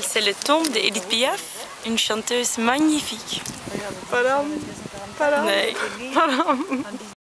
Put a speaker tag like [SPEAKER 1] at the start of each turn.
[SPEAKER 1] c'est le tombe d'Edith Piaf, une chanteuse magnifique.